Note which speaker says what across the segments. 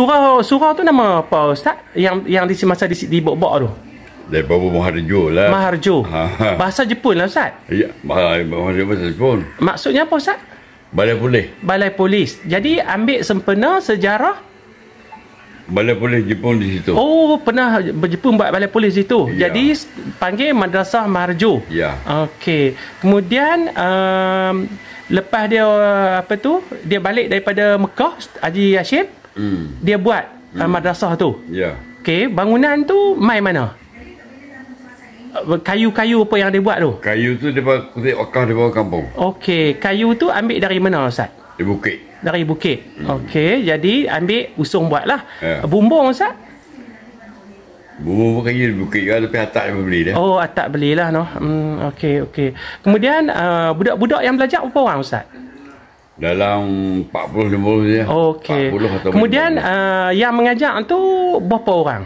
Speaker 1: Surau surau tu nama apa ustaz? Yang yang di semasa di di bok-bok tu.
Speaker 2: Dari Babu Maharjo lah.
Speaker 1: Maharjo.
Speaker 2: Ha, ha.
Speaker 1: Bahasa Jepun lah ustaz.
Speaker 2: Ya, Maharjo bahasa Jepun.
Speaker 1: Maksudnya apa ustaz?
Speaker 2: Balai Polis.
Speaker 1: Balai Polis. Jadi ambil sempena sejarah
Speaker 2: Balai Polis Jepun di situ.
Speaker 1: Oh, pernah berjepun buat balai polis itu.
Speaker 2: Ya.
Speaker 1: Jadi panggil Madrasah Maharjo.
Speaker 2: Ya.
Speaker 1: Okey. Kemudian um, lepas dia apa tu? Dia balik daripada Mekah Haji Hashim,
Speaker 2: Hmm.
Speaker 1: dia buat uh, madrasah tu.
Speaker 2: Ya.
Speaker 1: Okey, bangunan tu mai mana? Uh, Kayu-kayu apa yang dia buat tu?
Speaker 2: Kayu tu dia kutip wakaf di bawah kampung.
Speaker 1: Okey, kayu tu ambil dari mana Ustaz?
Speaker 2: Di bukit.
Speaker 1: Dari bukit. Okey, jadi ambil usung buatlah.
Speaker 2: Ya.
Speaker 1: Bumbung Ustaz?
Speaker 2: Bumbu pun kayu di bukit kan. Tapi atak dia beli dia.
Speaker 1: Oh, tak belilah noh. Hmm, okey okey. Kemudian uh, budak-budak yang belajar berapa orang Ustaz?
Speaker 2: Dalam 40-50 je.
Speaker 1: Okey.
Speaker 2: 40 atau
Speaker 1: Kemudian
Speaker 2: 50.
Speaker 1: uh, yang mengajar tu berapa orang?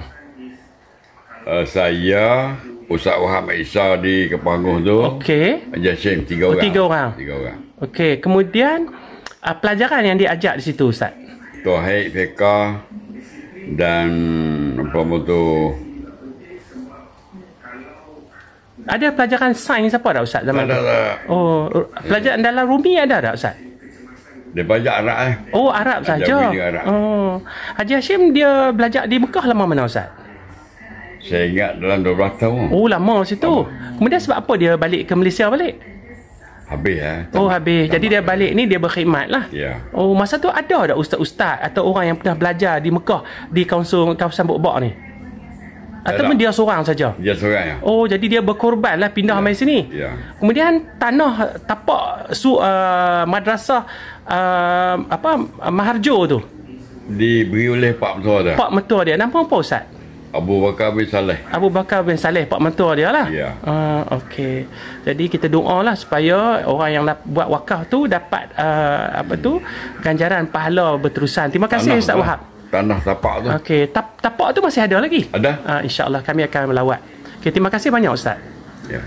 Speaker 2: uh, saya, Ustaz Wahab Isa di Kepangguh tu.
Speaker 1: Okey.
Speaker 2: Haji Hashim, tiga
Speaker 1: Oh,
Speaker 2: orang.
Speaker 1: tiga orang.
Speaker 2: Tiga orang.
Speaker 1: Okey, kemudian uh, pelajaran yang diajar di situ Ustaz.
Speaker 2: Tauhid, Fiqah dan apa tu
Speaker 1: Ada pelajaran sains apa tak Ustaz zaman
Speaker 2: tak,
Speaker 1: tu?
Speaker 2: tak, tak.
Speaker 1: Oh, pelajaran dalam Rumi ada tak Ustaz?
Speaker 2: Dia belajar Arab eh.
Speaker 1: Oh, Arab saja.
Speaker 2: Arab.
Speaker 1: Oh. Haji Hashim dia belajar di Mekah lama mana Ustaz?
Speaker 2: Saya ingat dalam 12 tahun.
Speaker 1: Oh, lama situ. Kemudian sebab apa dia balik ke Malaysia balik?
Speaker 2: Habis eh.
Speaker 1: Oh, habis. Jadi dia balik ni dia berkhidmat lah.
Speaker 2: Ya.
Speaker 1: Oh, masa tu ada tak ustaz-ustaz atau orang yang pernah belajar di Mekah di kawasan kawasan Bok-Bok ni? Ataupun dia seorang saja?
Speaker 2: Dia seorang ya.
Speaker 1: Oh, jadi dia berkorban lah pindah mai sini.
Speaker 2: Ya.
Speaker 1: Kemudian tanah tapak su uh, madrasah uh, apa Maharjo tu.
Speaker 2: Diberi oleh Pak Mentua dia.
Speaker 1: Pak mentua dia nama apa ustaz?
Speaker 2: Abu Bakar bin Saleh.
Speaker 1: Abu Bakar bin Saleh Pak mentua dia lah.
Speaker 2: Ya.
Speaker 1: Uh, okey. Jadi kita doa lah supaya orang yang buat wakaf tu dapat uh, apa tu ganjaran pahala berterusan. Terima kasih Ustaz
Speaker 2: tu lah.
Speaker 1: Wahab.
Speaker 2: Tanah tapak tu.
Speaker 1: Okey, tap, tapak tu masih ada lagi?
Speaker 2: Ada.
Speaker 1: Uh, InsyaAllah kami akan melawat. Okay, terima kasih banyak Ustaz.
Speaker 2: Ya.